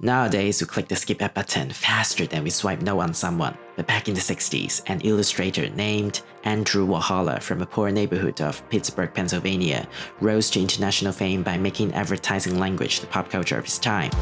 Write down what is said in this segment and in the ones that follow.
Nowadays, we click the skip a button faster than we swipe no on someone. But back in the 60s, an illustrator named Andrew Warhol from a poor neighborhood of Pittsburgh, Pennsylvania, rose to international fame by making advertising language the pop culture of his time.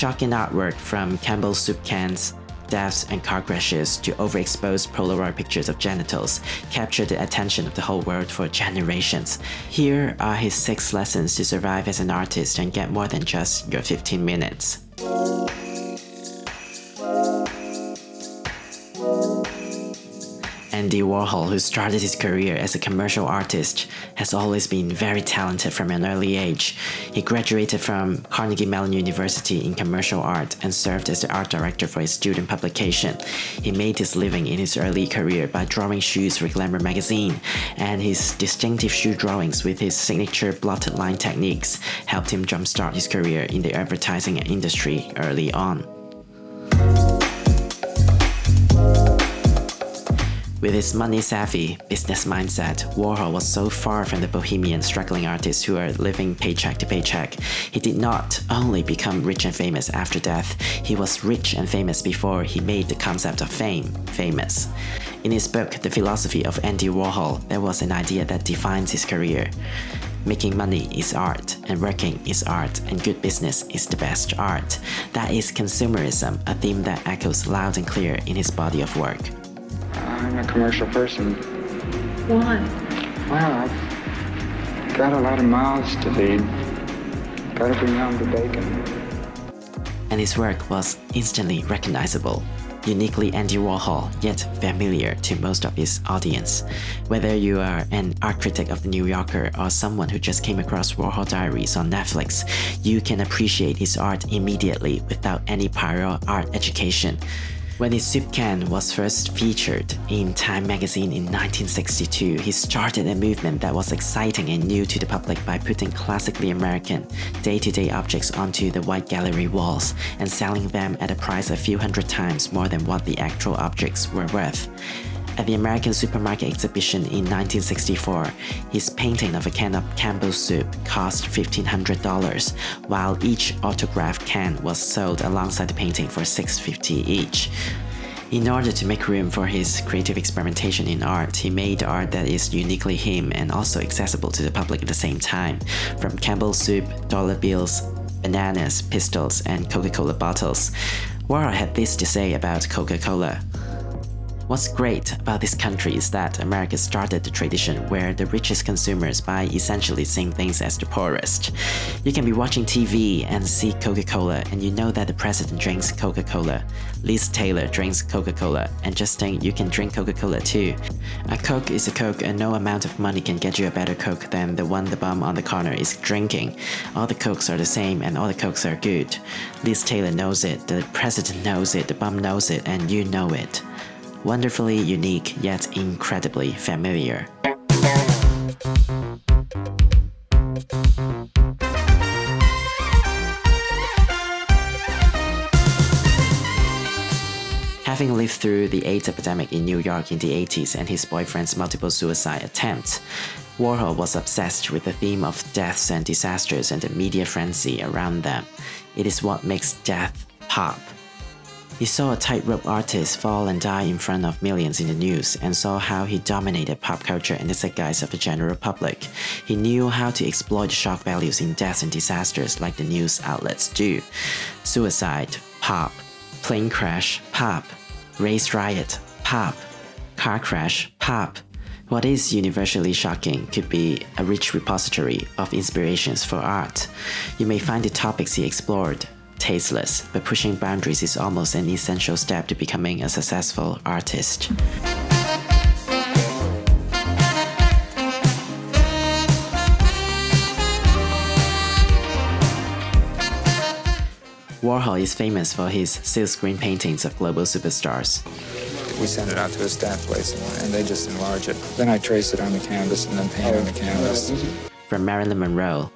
Shocking artwork from Campbell's soup cans, deaths and car crashes to overexposed Polaroid pictures of genitals captured the attention of the whole world for generations. Here are his six lessons to survive as an artist and get more than just your 15 minutes. Andy Warhol, who started his career as a commercial artist, has always been very talented from an early age. He graduated from Carnegie Mellon University in commercial art and served as the art director for his student publication. He made his living in his early career by drawing shoes for Glamour magazine, and his distinctive shoe drawings with his signature blotted line techniques helped him jumpstart his career in the advertising industry early on. With his money-savvy business mindset, Warhol was so far from the bohemian struggling artists who are living paycheck to paycheck. He did not only become rich and famous after death, he was rich and famous before he made the concept of fame famous. In his book, The Philosophy of Andy Warhol, there was an idea that defines his career. Making money is art, and working is art, and good business is the best art. That is consumerism, a theme that echoes loud and clear in his body of work. I'm a commercial person. Why? Well, I've got a lot of mouths to feed. Gotta bring home the bacon. And his work was instantly recognizable. Uniquely Andy Warhol, yet familiar to most of his audience. Whether you are an art critic of The New Yorker or someone who just came across Warhol Diaries on Netflix, you can appreciate his art immediately without any prior art education. When his soup can was first featured in Time magazine in 1962, he started a movement that was exciting and new to the public by putting classically American, day-to-day objects onto the white gallery walls and selling them at a price a few hundred times more than what the actual objects were worth. At the American Supermarket Exhibition in 1964, his painting of a can of Campbell's soup cost $1,500, while each autographed can was sold alongside the painting for $6.50 each. In order to make room for his creative experimentation in art, he made art that is uniquely him and also accessible to the public at the same time, from Campbell's soup, dollar bills, bananas, pistols, and Coca-Cola bottles. Warhol had this to say about Coca-Cola. What's great about this country is that America started the tradition where the richest consumers buy essentially the same things as the poorest. You can be watching TV and see Coca-Cola and you know that the president drinks Coca-Cola, Liz Taylor drinks Coca-Cola, and just think you can drink Coca-Cola too. A Coke is a Coke and no amount of money can get you a better Coke than the one the bum on the corner is drinking. All the Cokes are the same and all the Cokes are good. Liz Taylor knows it, the president knows it, the bum knows it, and you know it wonderfully unique yet incredibly familiar. Having lived through the AIDS epidemic in New York in the 80s and his boyfriend's multiple suicide attempts, Warhol was obsessed with the theme of deaths and disasters and the media frenzy around them. It is what makes death pop. He saw a tightrope artist fall and die in front of millions in the news and saw how he dominated pop culture and the zeitgeist of the general public. He knew how to exploit shock values in deaths and disasters like the news outlets do. Suicide, pop. Plane crash, pop. Race riot, pop. Car crash, pop. What is universally shocking could be a rich repository of inspirations for art. You may find the topics he explored tasteless, but pushing boundaries is almost an essential step to becoming a successful artist. Warhol is famous for his silkscreen paintings of global superstars. We send it out to a staff place and they just enlarge it. Then I trace it on the canvas and then paint on the canvas. From Marilyn Monroe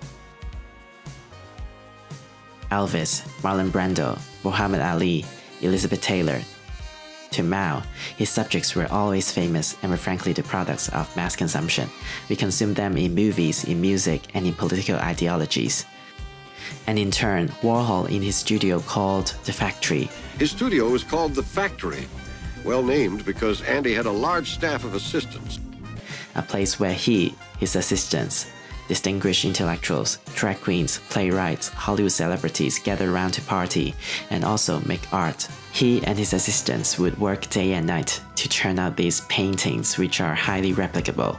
Elvis, Marlon Brando, Muhammad Ali, Elizabeth Taylor. To Mao, his subjects were always famous and were frankly the products of mass consumption. We consumed them in movies, in music, and in political ideologies. And in turn, Warhol in his studio called The Factory. His studio was called The Factory, well named because Andy had a large staff of assistants. A place where he, his assistants, distinguished intellectuals, drag queens, playwrights, Hollywood celebrities gather around to party and also make art. He and his assistants would work day and night to churn out these paintings which are highly replicable.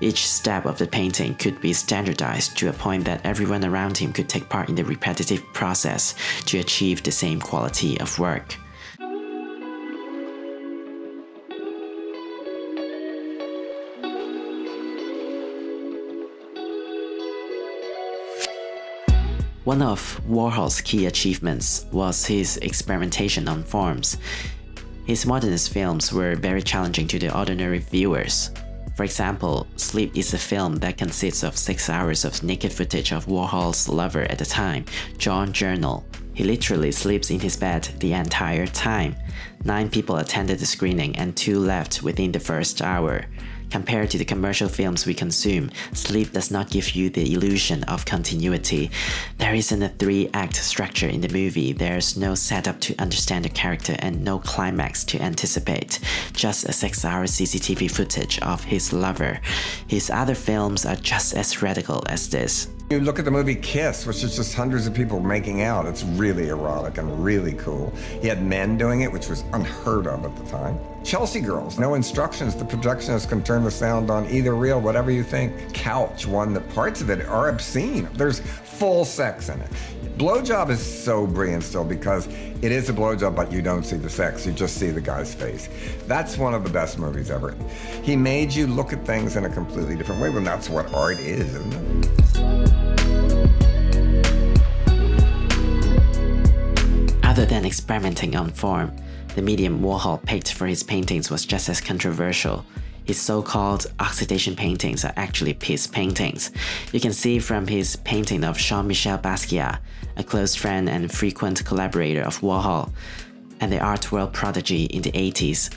Each step of the painting could be standardized to a point that everyone around him could take part in the repetitive process to achieve the same quality of work. One of Warhol's key achievements was his experimentation on forms. His modernist films were very challenging to the ordinary viewers. For example, Sleep is a film that consists of 6 hours of naked footage of Warhol's lover at the time, John Giorno. He literally sleeps in his bed the entire time. Nine people attended the screening and two left within the first hour. Compared to the commercial films we consume, Sleep does not give you the illusion of continuity. There isn't a three act structure in the movie, there's no setup to understand the character and no climax to anticipate, just a 6 hour CCTV footage of his lover. His other films are just as radical as this. You look at the movie Kiss, which is just hundreds of people making out. It's really erotic and really cool. He had men doing it, which was unheard of at the time. Chelsea Girls, no instructions. The projectionist can turn the sound on either reel, whatever you think. Couch, one that parts of it are obscene. There's full sex in it. Blowjob is so brilliant still because it is a blowjob, but you don't see the sex. You just see the guy's face. That's one of the best movies ever. He made you look at things in a completely different way, and that's what art is, isn't it? Other than experimenting on form, the medium Warhol picked for his paintings was just as controversial. His so-called oxidation paintings are actually piss paintings. You can see from his painting of Jean-Michel Basquiat, a close friend and frequent collaborator of Warhol, and the art world prodigy in the 80s,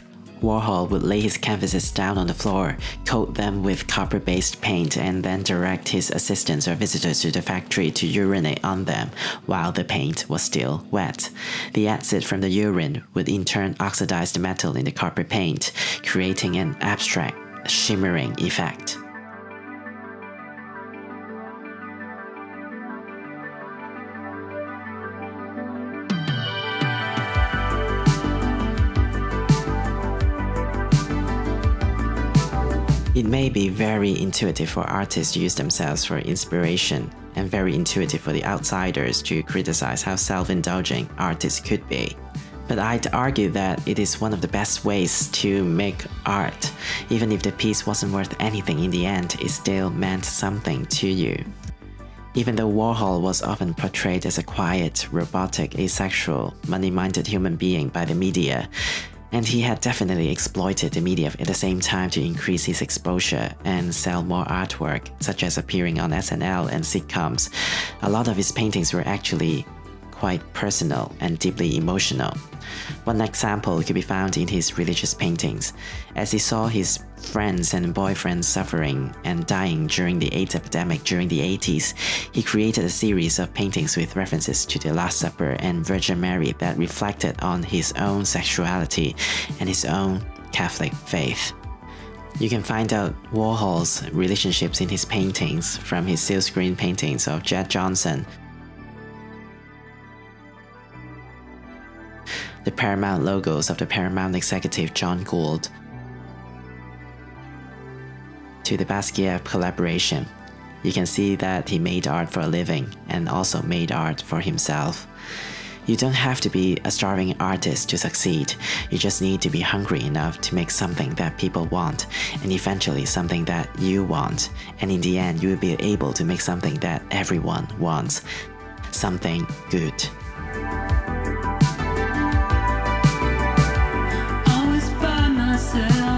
Warhol would lay his canvases down on the floor, coat them with copper-based paint, and then direct his assistants or visitors to the factory to urinate on them while the paint was still wet. The acid from the urine would in turn oxidize the metal in the copper paint, creating an abstract, shimmering effect. It may be very intuitive for artists to use themselves for inspiration, and very intuitive for the outsiders to criticize how self indulging artists could be. But I'd argue that it is one of the best ways to make art. Even if the piece wasn't worth anything in the end, it still meant something to you. Even though Warhol was often portrayed as a quiet, robotic, asexual, money minded human being by the media, and he had definitely exploited the media at the same time to increase his exposure and sell more artwork, such as appearing on SNL and sitcoms. A lot of his paintings were actually quite personal and deeply emotional. One example could be found in his religious paintings. As he saw his friends and boyfriends suffering and dying during the AIDS epidemic during the 80s, he created a series of paintings with references to the Last Supper and Virgin Mary that reflected on his own sexuality and his own Catholic faith. You can find out Warhol's relationships in his paintings from his silkscreen paintings of Jed Johnson, the Paramount logos of the Paramount executive John Gould, to the Basquiat collaboration. You can see that he made art for a living and also made art for himself. You don't have to be a starving artist to succeed. You just need to be hungry enough to make something that people want, and eventually something that you want. And in the end, you will be able to make something that everyone wants. Something good. myself